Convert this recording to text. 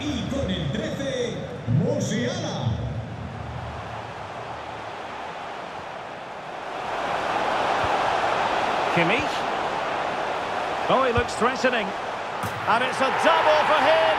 Y con el 13, Musiala. Kimmich. Oh, he looks threatening. And it's a double for him.